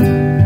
Amen.